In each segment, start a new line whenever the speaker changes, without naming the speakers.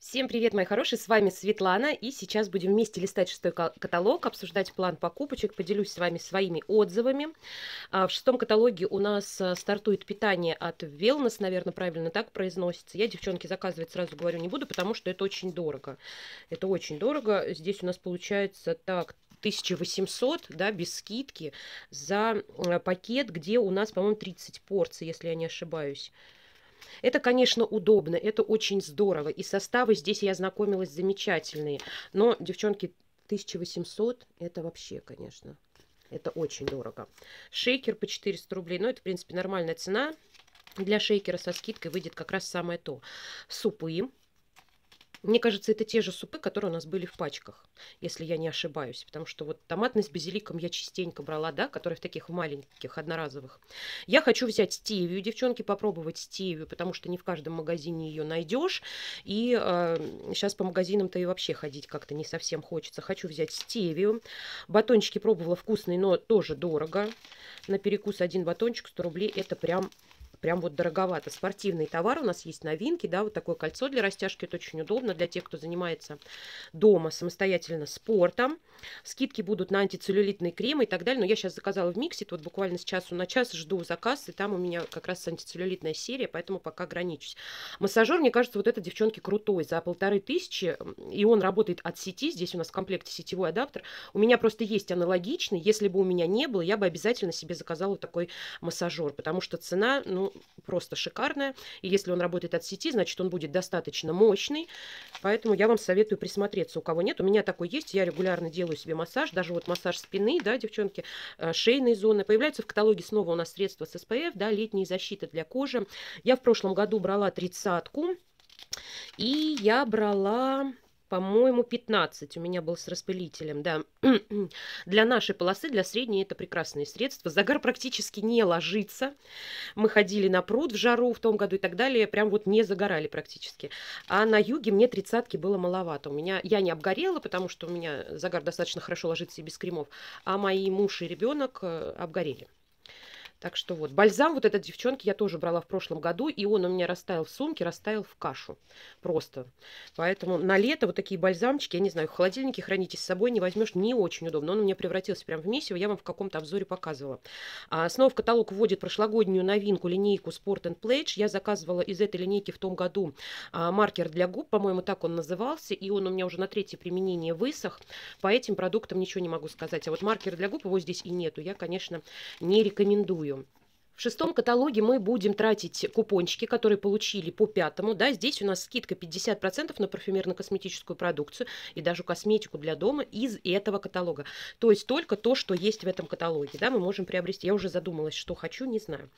Всем привет, мои хорошие, с вами Светлана, и сейчас будем вместе листать шестой каталог, обсуждать план покупочек, поделюсь с вами своими отзывами. А, в шестом каталоге у нас а, стартует питание от Wellness, наверное, правильно так произносится. Я, девчонки, заказывать сразу говорю не буду, потому что это очень дорого. Это очень дорого. Здесь у нас получается так, 1800, да, без скидки, за а, пакет, где у нас, по-моему, 30 порций, если я не ошибаюсь. Это, конечно, удобно, это очень здорово. И составы здесь я ознакомилась замечательные. Но, девчонки, 1800 это вообще, конечно, это очень дорого. Шейкер по 400 рублей, ну, это, в принципе, нормальная цена. Для шейкера со скидкой выйдет как раз самое то. Супы мне кажется, это те же супы, которые у нас были в пачках, если я не ошибаюсь. Потому что вот томатный с базиликом я частенько брала, да, которые в таких маленьких, одноразовых. Я хочу взять стевию, девчонки, попробовать стевию, потому что не в каждом магазине ее найдешь. И э, сейчас по магазинам-то и вообще ходить как-то не совсем хочется. Хочу взять стевию. Батончики пробовала вкусные, но тоже дорого. На перекус один батончик 100 рублей. Это прям прям вот дороговато. Спортивный товар у нас есть новинки, да, вот такое кольцо для растяжки, это очень удобно для тех, кто занимается дома самостоятельно спортом. Скидки будут на антицеллюлитные кремы и так далее, но я сейчас заказала в Миксит, вот буквально с часу на час жду заказ, и там у меня как раз антицеллюлитная серия, поэтому пока ограничусь. Массажер, мне кажется, вот этот, девчонки, крутой, за полторы тысячи, и он работает от сети, здесь у нас в комплекте сетевой адаптер. У меня просто есть аналогичный, если бы у меня не было, я бы обязательно себе заказала такой массажер, потому что цена, ну, просто шикарная. И если он работает от сети, значит, он будет достаточно мощный. Поэтому я вам советую присмотреться, у кого нет. У меня такой есть, я регулярно делаю себе массаж, даже вот массаж спины, да, девчонки, э, шейной зоны. Появляются в каталоге снова у нас средства с SPF, да, летние защиты для кожи. Я в прошлом году брала тридцатку. И я брала по-моему, 15 у меня был с распылителем, да. для нашей полосы, для средней, это прекрасные средства. Загар практически не ложится. Мы ходили на пруд в жару в том году и так далее, прям вот не загорали практически. А на юге мне тридцатки было маловато. У меня, я не обгорела, потому что у меня загар достаточно хорошо ложится и без кремов, а мои муж и ребенок э, обгорели. Так что вот, бальзам вот этот девчонки я тоже брала в прошлом году, и он у меня растаял в сумке, растаял в кашу. Просто. Поэтому на лето вот такие бальзамчики, я не знаю, в холодильнике храните с собой, не возьмешь, не очень удобно. Он у меня превратился прям в месиво, я вам в каком-то обзоре показывала. А, снова в каталог вводит прошлогоднюю новинку, линейку Sport and Plage. Я заказывала из этой линейки в том году а, маркер для губ, по-моему, так он назывался, и он у меня уже на третье применение высох. По этим продуктам ничего не могу сказать. А вот маркер для губ, его здесь и нету. Я, конечно, не рекомендую. filme. В шестом каталоге мы будем тратить купончики, которые получили по пятому. Да, здесь у нас скидка 50% на парфюмерно-косметическую продукцию и даже косметику для дома из этого каталога. То есть только то, что есть в этом каталоге. Да, мы можем приобрести. Я уже задумалась, что хочу, не знаю.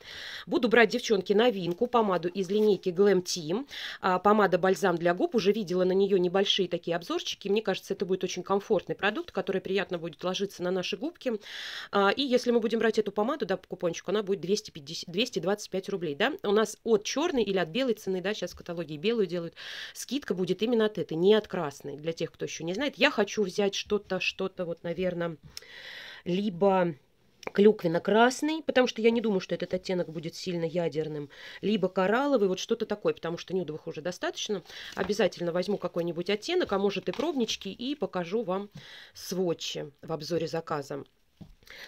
Буду брать, девчонки, новинку, помаду из линейки Glam Team. А, помада бальзам для губ. Уже видела на нее небольшие такие обзорчики. Мне кажется, это будет очень комфортный продукт, который приятно будет ложиться на наши губки. А, и если мы будем брать эту помаду, да, по купончику, она будет 200 250, 225 рублей, да, у нас от черной или от белой цены, да, сейчас в каталоге белую делают, скидка будет именно от этой, не от красной, для тех, кто еще не знает. Я хочу взять что-то, что-то вот, наверное, либо клюквенно-красный, потому что я не думаю, что этот оттенок будет сильно ядерным, либо коралловый, вот что-то такое, потому что нюдовых уже достаточно. Обязательно возьму какой-нибудь оттенок, а может и пробнички, и покажу вам сводчи в обзоре заказа.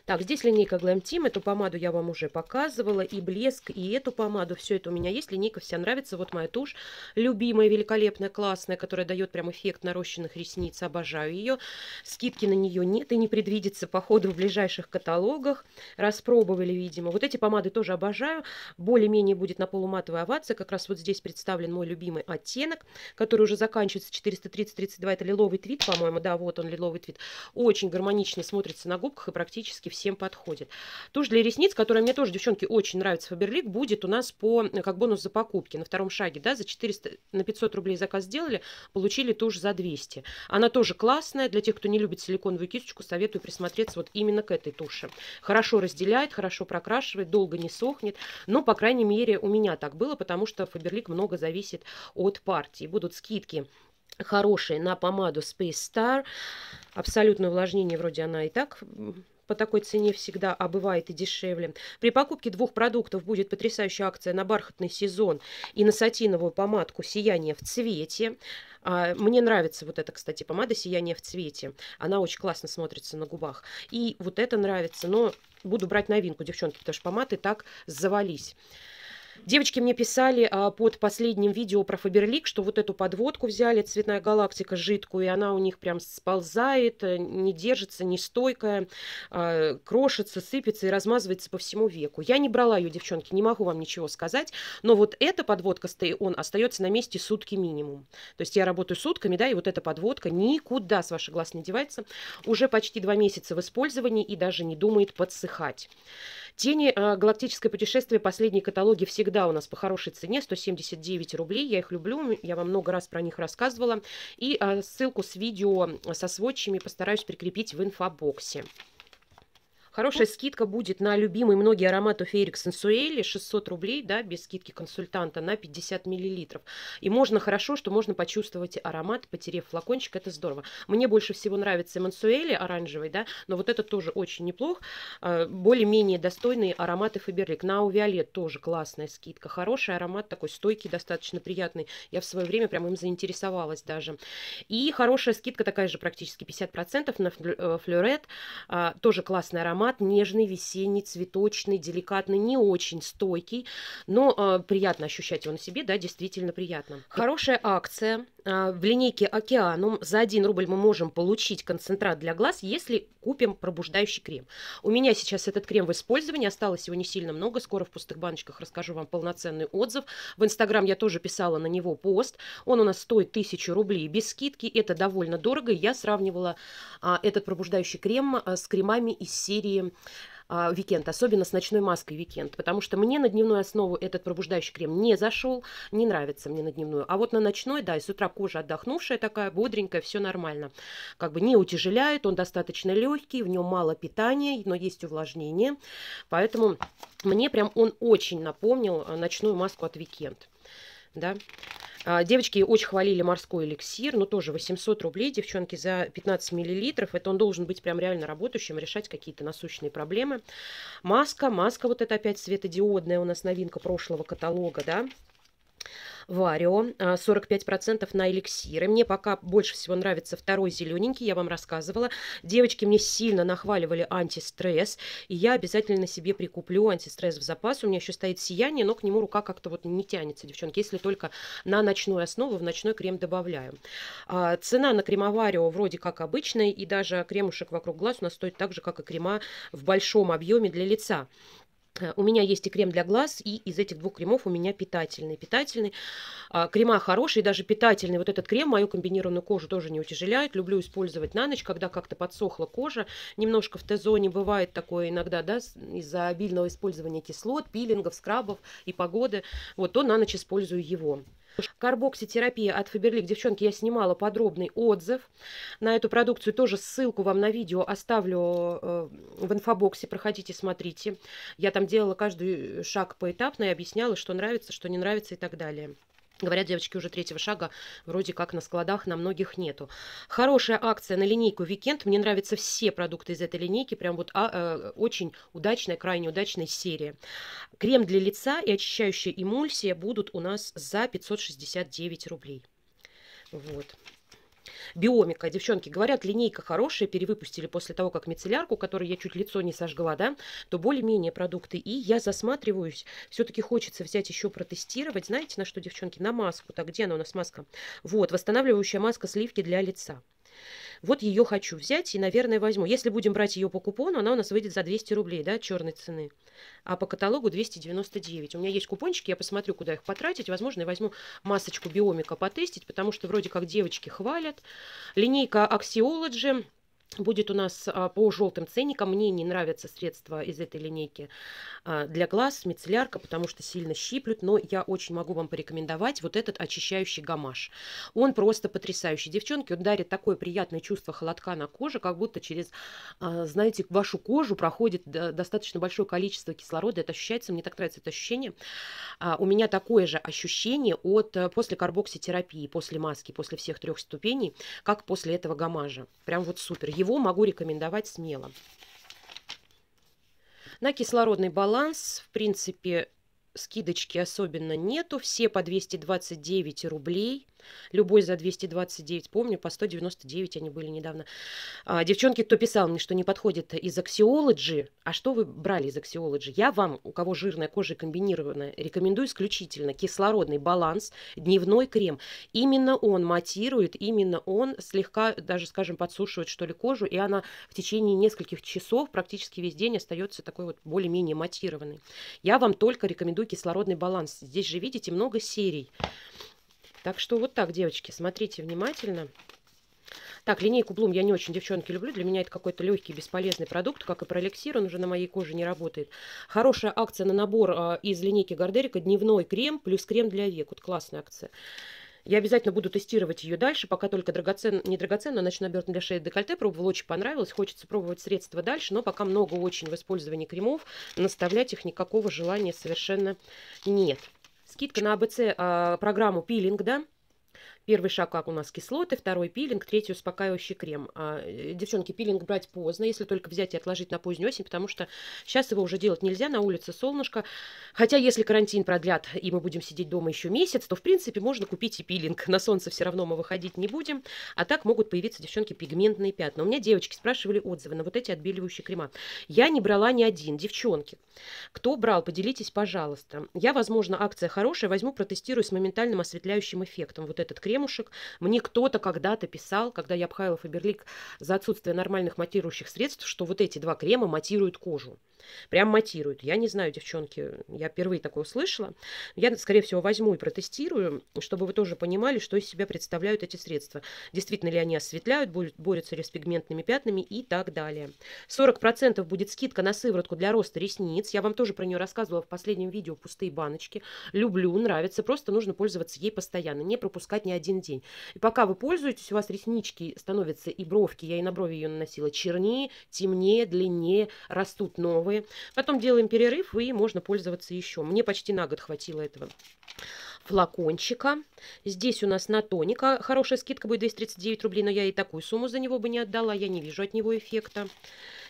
Так, здесь линейка Glam Team. Эту помаду я вам уже показывала. И блеск, и эту помаду. Все это у меня есть. Линейка вся нравится. Вот моя тушь. Любимая, великолепная, классная, которая дает прям эффект нарощенных ресниц. Обожаю ее. Скидки на нее нет и не предвидится по ходу в ближайших каталогах. Распробовали, видимо. Вот эти помады тоже обожаю. Более-менее будет на полуматовой овация. Как раз вот здесь представлен мой любимый оттенок, который уже заканчивается 430-32. Это лиловый твит, по-моему. Да, вот он, лиловый твит. Очень гармонично смотрится на губках и практически практически всем подходит. Тушь для ресниц, которая мне тоже, девчонки, очень нравится, Фаберлик, будет у нас по, как бонус за покупки на втором шаге, да, за 400, на 500 рублей заказ сделали, получили тушь за 200. Она тоже классная, для тех, кто не любит силиконовую кисточку, советую присмотреться вот именно к этой туше. Хорошо разделяет, хорошо прокрашивает, долго не сохнет, но, по крайней мере, у меня так было, потому что Фаберлик много зависит от партии. Будут скидки хорошие на помаду Space Star. Абсолютное увлажнение вроде она и так по такой цене всегда, а бывает и дешевле. При покупке двух продуктов будет потрясающая акция на бархатный сезон и на сатиновую помадку «Сияние в цвете». А, мне нравится вот эта, кстати, помада «Сияние в цвете». Она очень классно смотрится на губах. И вот это нравится, но буду брать новинку, девчонки, потому что помады так завались. Девочки мне писали а, под последним видео про Фаберлик, что вот эту подводку взяли, цветная галактика жидкую, и она у них прям сползает, э, не держится, не стойкая, а, крошится, сыпется и размазывается по всему веку. Я не брала ее, девчонки, не могу вам ничего сказать, но вот эта подводка, он остается на месте сутки минимум. То есть я работаю сутками, да, и вот эта подводка никуда с ваших глаз не девается. Уже почти два месяца в использовании и даже не думает подсыхать. Тени э, галактическое путешествие, последние каталоги всегда у нас по хорошей цене, 179 рублей. Я их люблю, я вам много раз про них рассказывала. И э, ссылку с видео со сводчами постараюсь прикрепить в инфобоксе. Хорошая скидка будет на любимый многие аромат у Ферик Сенсуэли, 600 рублей, да, без скидки консультанта на 50 миллилитров. И можно хорошо, что можно почувствовать аромат, потерев флакончик, это здорово. Мне больше всего нравится Мансуэли оранжевый, да, но вот это тоже очень неплох. А, более-менее достойные ароматы Фаберлик. На Виолет тоже классная скидка. Хороший аромат, такой стойкий, достаточно приятный. Я в свое время прям им заинтересовалась даже. И хорошая скидка такая же практически 50% на э, Флюрет. А, тоже классный аромат аромат нежный, весенний, цветочный, деликатный, не очень стойкий, но э, приятно ощущать его на себе, да, действительно приятно. Хорошая акция в линейке Океанум. За 1 рубль мы можем получить концентрат для глаз, если купим пробуждающий крем. У меня сейчас этот крем в использовании, осталось его не сильно много, скоро в пустых баночках расскажу вам полноценный отзыв. В Инстаграм я тоже писала на него пост, он у нас стоит 1000 рублей без скидки, это довольно дорого, я сравнивала а, этот пробуждающий крем а, с кремами из серии а, Викенд, особенно с ночной маской Викенд, потому что мне на дневную основу этот пробуждающий крем не зашел, не нравится мне на дневную, а вот на ночной, да, и с утра кожа отдохнувшая такая, бодренькая, все нормально, как бы не утяжеляет, он достаточно легкий, в нем мало питания, но есть увлажнение, поэтому мне прям он очень напомнил а, ночную маску от Викенд, да. А, девочки очень хвалили морской эликсир, но тоже 800 рублей, девчонки, за 15 миллилитров. Это он должен быть прям реально работающим, решать какие-то насущные проблемы. Маска, маска вот это опять светодиодная у нас новинка прошлого каталога, да. Варио, 45% а, на эликсиры. Мне пока больше всего нравится второй зелененький, я вам рассказывала. Девочки мне сильно нахваливали антистресс, и я обязательно себе прикуплю антистресс в запас. У меня еще стоит сияние, но к нему рука как-то вот не тянется, девчонки, если только на ночную основу в ночной крем добавляю. А, цена на кремоварио вроде как обычная, и даже кремушек вокруг глаз у нас стоит так же, как и крема в большом объеме для лица. Э, у меня есть и крем для глаз, и из этих двух кремов у меня питательный. Питательный. А, крема хорошие, даже питательный. Вот этот крем мою комбинированную кожу тоже не утяжеляет. Люблю использовать на ночь, когда как-то подсохла кожа. Немножко в Т-зоне бывает такое иногда, да, из-за обильного использования кислот, пилингов, скрабов и погоды. Вот то на ночь использую его. Карбокситерапия от Фаберлик. Девчонки, я снимала подробный отзыв на эту продукцию. Тоже ссылку вам на видео оставлю э, в инфобоксе. Проходите, смотрите. Я там делала каждый шаг поэтапно и объясняла, что нравится, что не нравится и так далее. Говорят, девочки, уже третьего шага вроде как на складах на многих нету. Хорошая акция на линейку Викенд. Мне нравятся все продукты из этой линейки. Прям вот а, э, очень удачная, крайне удачная серия. Крем для лица и очищающая эмульсия будут у нас за 569 рублей. Вот. Биомика, девчонки, говорят, линейка хорошая, перевыпустили после того, как мицеллярку, которой я чуть лицо не сожгла, да, то более-менее продукты. И я засматриваюсь, все-таки хочется взять еще протестировать. Знаете, на что, девчонки? На маску. Так, где она у нас маска? Вот, восстанавливающая маска сливки для лица. Вот ее хочу взять и, наверное, возьму. Если будем брать ее по купону, она у нас выйдет за 200 рублей, да, черной цены. А по каталогу 299. У меня есть купончики, я посмотрю, куда их потратить. Возможно, я возьму масочку биомика потестить, потому что вроде как девочки хвалят. Линейка Axiology будет у нас а, по желтым ценникам. Мне не нравятся средства из этой линейки а, для глаз, мицеллярка, потому что сильно щиплют, но я очень могу вам порекомендовать вот этот очищающий гамаш. Он просто потрясающий. Девчонки, он дарит такое приятное чувство холодка на коже, как будто через, а, знаете, вашу кожу проходит достаточно большое количество кислорода. Это ощущается, мне так нравится это ощущение. У меня такое же ощущение от э, после карбокситерапии, после маски, после всех трех ступеней, как после этого гамажа. Прям вот супер его могу рекомендовать смело. На кислородный баланс, в принципе, скидочки особенно нету. Все по 229 рублей. Любой за 229, помню, по 199 они были недавно. А, девчонки, кто писал мне, что не подходит из Axiology, а что вы брали из Axiology? Я вам, у кого жирная кожа комбинированная, рекомендую исключительно кислородный баланс, дневной крем. Именно он матирует, именно он слегка, даже, скажем, подсушивает, что ли, кожу, и она в течение нескольких часов практически весь день остается такой вот более-менее матированной. Я вам только рекомендую кислородный баланс. Здесь же, видите, много серий. Так что вот так, девочки, смотрите внимательно. Так, линейку Блум я не очень, девчонки, люблю. Для меня это какой-то легкий, бесполезный продукт, как и проэликсир, он уже на моей коже не работает. Хорошая акция на набор э, из линейки Гардерика. Дневной крем плюс крем для век. Вот классная акция. Я обязательно буду тестировать ее дальше, пока только драгоцен... не драгоценно, ночной обертон для шеи декольте. Пробовала, очень понравилось. Хочется пробовать средства дальше, но пока много очень в использовании кремов. Наставлять их никакого желания совершенно нет. Скидка на АБЦ э, программу пилинг, да? Первый шаг, как у нас кислоты, второй пилинг, третий успокаивающий крем. А, э, девчонки, пилинг брать поздно, если только взять и отложить на позднюю осень, потому что сейчас его уже делать нельзя, на улице солнышко. Хотя, если карантин продлят, и мы будем сидеть дома еще месяц, то, в принципе, можно купить и пилинг. На солнце все равно мы выходить не будем, а так могут появиться, девчонки, пигментные пятна. У меня девочки спрашивали отзывы на вот эти отбеливающие крема. Я не брала ни один, девчонки. Кто брал, поделитесь, пожалуйста. Я, возможно, акция хорошая, возьму, протестирую с моментальным осветляющим эффектом вот этот крем кремушек. Мне кто-то когда-то писал, когда я пхала Фаберлик за отсутствие нормальных матирующих средств, что вот эти два крема матируют кожу. Прям матируют. Я не знаю, девчонки, я впервые такое услышала. Я, скорее всего, возьму и протестирую, чтобы вы тоже понимали, что из себя представляют эти средства. Действительно ли они осветляют, борются ли с пигментными пятнами и так далее. 40% будет скидка на сыворотку для роста ресниц. Я вам тоже про нее рассказывала в последнем видео «Пустые баночки». Люблю, нравится, просто нужно пользоваться ей постоянно, не пропускать ни один день. И пока вы пользуетесь, у вас реснички становятся и бровки, я и на брови ее наносила, чернее, темнее, длиннее, растут новые. Потом делаем перерыв, и можно пользоваться еще. Мне почти на год хватило этого флакончика. Здесь у нас на тоника хорошая скидка будет 239 рублей, но я и такую сумму за него бы не отдала, я не вижу от него эффекта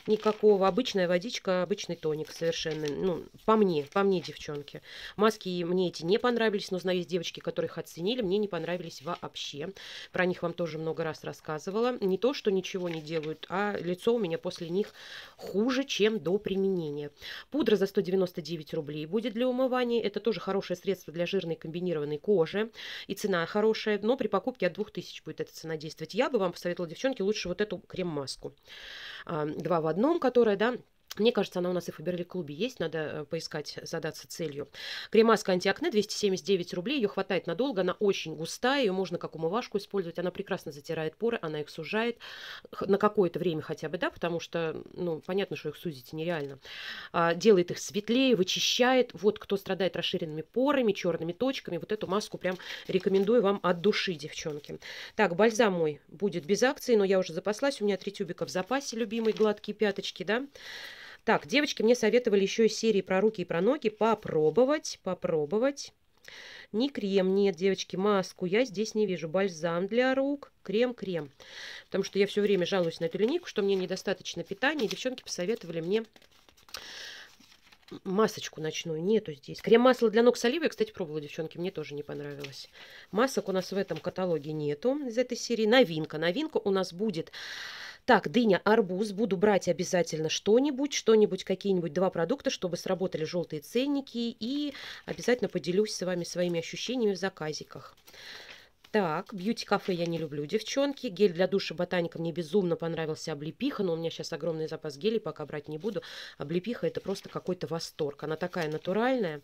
никакого. Обычная водичка, обычный тоник совершенно. Ну, по мне, по мне, девчонки. Маски мне эти не понравились, но знаю, есть девочки, их оценили. Мне не понравились вообще. Про них вам тоже много раз рассказывала. Не то, что ничего не делают, а лицо у меня после них хуже, чем до применения. Пудра за 199 рублей будет для умывания. Это тоже хорошее средство для жирной комбинированной кожи. И цена хорошая, но при покупке от 2000 будет эта цена действовать. Я бы вам посоветовала, девчонки, лучше вот эту крем-маску. А, два в одном, которая, да, мне кажется, она у нас и в Фаберлик клубе есть, надо э, поискать, задаться целью. Кремаска антиакне 279 рублей, ее хватает надолго, она очень густая, ее можно как умывашку использовать, она прекрасно затирает поры, она их сужает на какое-то время хотя бы, да, потому что, ну, понятно, что их сузить нереально. А, делает их светлее, вычищает. Вот кто страдает расширенными порами, черными точками, вот эту маску прям рекомендую вам от души, девчонки. Так, бальзам мой будет без акции, но я уже запаслась, у меня три тюбика в запасе, любимые гладкие пяточки, да. Так, девочки мне советовали еще из серии про руки и про ноги попробовать, попробовать. Не крем, нет, девочки, маску я здесь не вижу. Бальзам для рук, крем-крем. Потому что я все время жалуюсь на эту линейку, что мне недостаточно питания. Девчонки посоветовали мне масочку ночную. Нету здесь. Крем-масло для ног с оливой, кстати, пробовала, девчонки, мне тоже не понравилось. Масок у нас в этом каталоге нету из этой серии. Новинка. Новинка у нас будет так, дыня, арбуз. Буду брать обязательно что-нибудь, что-нибудь, какие-нибудь два продукта, чтобы сработали желтые ценники. И обязательно поделюсь с вами своими ощущениями в заказиках. Так, бьюти-кафе я не люблю, девчонки. Гель для душа ботаника мне безумно понравился облепиха, но у меня сейчас огромный запас гелей, пока брать не буду. Облепиха это просто какой-то восторг. Она такая натуральная.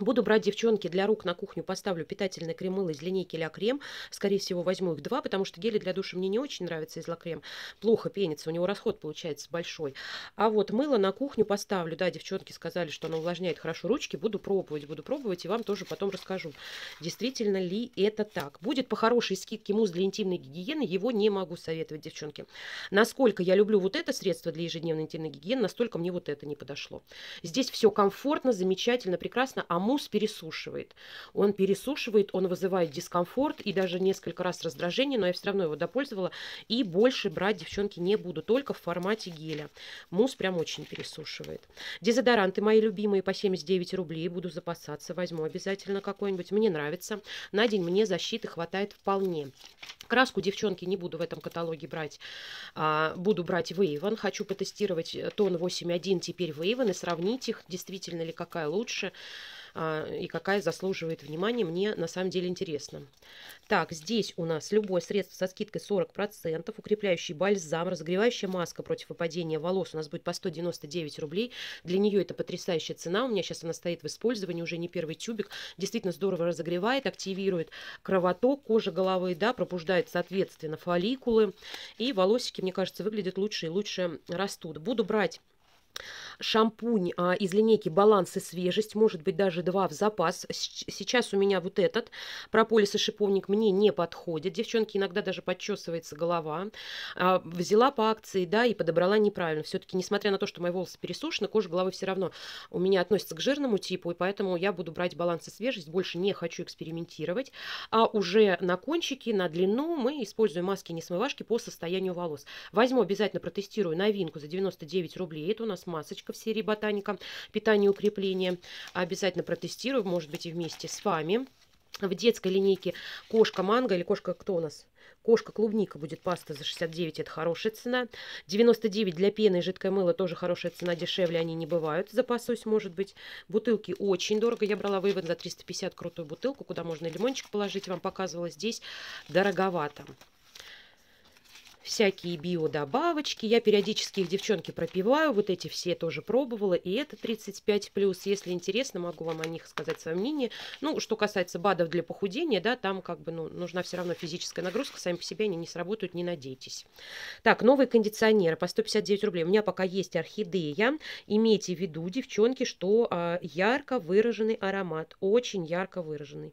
Буду брать, девчонки, для рук на кухню поставлю питательный крем из линейки Ля Крем. Скорее всего, возьму их два, потому что гели для душа мне не очень нравятся из Ла Крем. Плохо пенится, у него расход получается большой. А вот мыло на кухню поставлю. Да, девчонки сказали, что оно увлажняет хорошо ручки. Буду пробовать, буду пробовать, и вам тоже потом расскажу, действительно ли это так. Будет будет по хорошей скидке мусс для интимной гигиены, его не могу советовать, девчонки. Насколько я люблю вот это средство для ежедневной интимной гигиены, настолько мне вот это не подошло. Здесь все комфортно, замечательно, прекрасно, а мусс пересушивает. Он пересушивает, он вызывает дискомфорт и даже несколько раз раздражение, но я все равно его допользовала. И больше брать, девчонки, не буду, только в формате геля. Мусс прям очень пересушивает. Дезодоранты мои любимые по 79 рублей. Буду запасаться, возьму обязательно какой-нибудь. Мне нравится. На день мне защиты хватает вполне. Краску, девчонки, не буду в этом каталоге брать. А, буду брать Вейвен. Хочу потестировать тон 8.1 теперь Вейвен и сравнить их, действительно ли какая лучше. А, и какая заслуживает внимания, мне на самом деле интересно. Так, здесь у нас любое средство со скидкой 40%, укрепляющий бальзам, разогревающая маска против выпадения волос у нас будет по 199 рублей. Для нее это потрясающая цена, у меня сейчас она стоит в использовании, уже не первый тюбик, действительно здорово разогревает, активирует кровоток кожи головы, да, пробуждает, соответственно, фолликулы, и волосики, мне кажется, выглядят лучше и лучше растут. Буду брать шампунь а, из линейки «Баланс и свежесть», может быть, даже два в запас. Сейчас у меня вот этот прополис и шиповник мне не подходит. Девчонки, иногда даже подчесывается голова. А, взяла по акции, да, и подобрала неправильно. Все-таки, несмотря на то, что мои волосы пересушены, кожа головы все равно у меня относится к жирному типу, и поэтому я буду брать «Баланс и свежесть». Больше не хочу экспериментировать. А уже на кончики, на длину мы используем маски-несмывашки по состоянию волос. Возьму обязательно, протестирую новинку за 99 рублей. Это у нас масочка в серии «Ботаника. Питание укрепление». Обязательно протестирую, может быть, и вместе с вами. В детской линейке кошка манго или кошка кто у нас? Кошка клубника будет паста за 69, это хорошая цена. 99 для пены и жидкое мыло тоже хорошая цена, дешевле они не бывают. Запасусь, может быть. Бутылки очень дорого. Я брала вывод за 350 крутую бутылку, куда можно лимончик положить, вам показывала. Здесь дороговато всякие биодобавочки. Я периодически их, девчонки, пропиваю. Вот эти все тоже пробовала. И это 35+. Если интересно, могу вам о них сказать свое мнение. Ну, что касается БАДов для похудения, да, там как бы ну, нужна все равно физическая нагрузка. Сами по себе они не сработают, не надейтесь. Так, новые кондиционеры по 159 рублей. У меня пока есть орхидея. Имейте в виду, девчонки, что а, ярко выраженный аромат. Очень ярко выраженный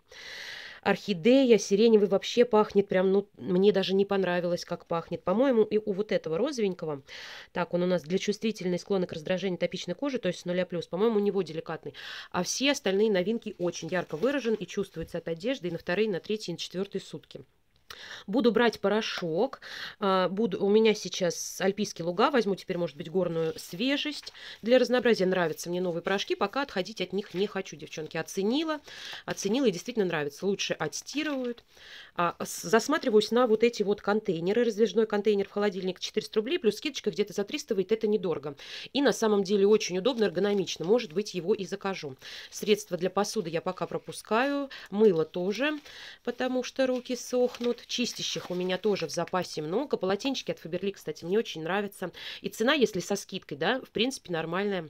орхидея, сиреневый вообще пахнет прям, ну, мне даже не понравилось, как пахнет. По-моему, и у вот этого розовенького, так, он у нас для чувствительной склонны к раздражению топичной кожи, то есть с нуля плюс, по-моему, у него деликатный. А все остальные новинки очень ярко выражены и чувствуются от одежды и на вторые, на третьи, и на четвертые сутки. Буду брать порошок. А, буду, у меня сейчас альпийские луга. Возьму теперь, может быть, горную свежесть. Для разнообразия нравятся мне новые порошки. Пока отходить от них не хочу, девчонки. Оценила. Оценила и действительно нравится. Лучше отстирывают. А, засматриваюсь на вот эти вот контейнеры. Раздвижной контейнер в холодильник 400 рублей. Плюс скидочка где-то за 300 выйдет. Это недорого. И на самом деле очень удобно, эргономично. Может быть, его и закажу. Средства для посуды я пока пропускаю. Мыло тоже, потому что руки сохнут вот чистящих у меня тоже в запасе много. Полотенчики от Фаберли, кстати, мне очень нравятся. И цена, если со скидкой, да, в принципе, нормальная.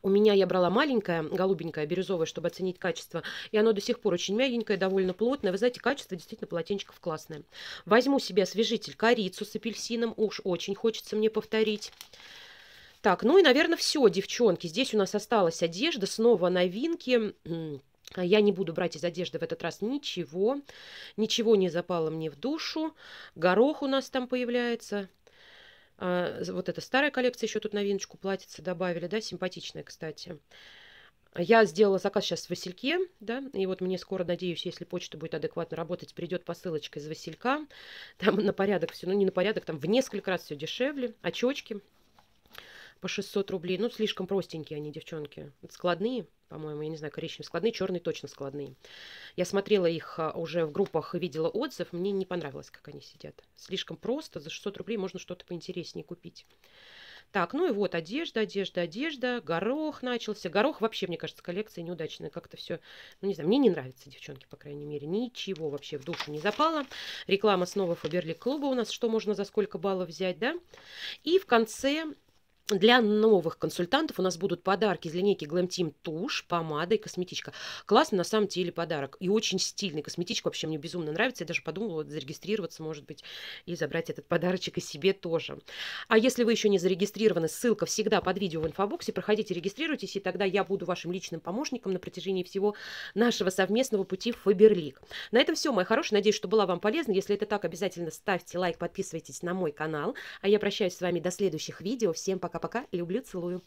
У меня я брала маленькое, голубенькое, бирюзовое, чтобы оценить качество. И оно до сих пор очень мягенькое, довольно плотное. Вы знаете, качество действительно полотенчиков классное. Возьму себе освежитель корицу с апельсином. Уж очень хочется мне повторить. Так, ну и, наверное, все, девчонки. Здесь у нас осталась одежда. Снова новинки. А я не буду брать из одежды в этот раз ничего. Ничего не запало мне в душу. Горох у нас там появляется. А, вот эта старая коллекция еще тут новиночку платьице добавили, да, симпатичная, кстати. Я сделала заказ сейчас в Васильке, да, и вот мне скоро, надеюсь, если почта будет адекватно работать, придет посылочка из Василька. Там на порядок все, ну не на порядок, там в несколько раз все дешевле. Очечки по 600 рублей. Ну, слишком простенькие они, девчонки. Складные, по-моему, я не знаю, коричневые складные, черные точно складные. Я смотрела их а, уже в группах и видела отзыв. Мне не понравилось, как они сидят. Слишком просто. За 600 рублей можно что-то поинтереснее купить. Так, ну и вот одежда, одежда, одежда. Горох начался. Горох вообще, мне кажется, коллекция неудачная. Как-то все, ну не знаю, мне не нравится, девчонки, по крайней мере. Ничего вообще в душу не запало. Реклама снова Фаберлик клуба у нас, что можно за сколько баллов взять, да. И в конце для новых консультантов у нас будут подарки из линейки Glam Team тушь, помада и косметичка. Классный на самом деле подарок и очень стильный. Косметичка вообще мне безумно нравится. Я даже подумала зарегистрироваться, может быть, и забрать этот подарочек и себе тоже. А если вы еще не зарегистрированы, ссылка всегда под видео в инфобоксе. Проходите, регистрируйтесь, и тогда я буду вашим личным помощником на протяжении всего нашего совместного пути в Фаберлик. На этом все, мои хорошие. Надеюсь, что была вам полезна. Если это так, обязательно ставьте лайк, подписывайтесь на мой канал. А я прощаюсь с вами до следующих видео. Всем пока! Пока-пока. Люблю, целую.